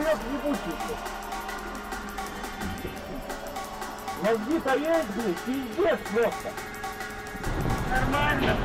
Долбоеб ебучий. Мозги-то есть, блядь, пиздец просто. Нормально.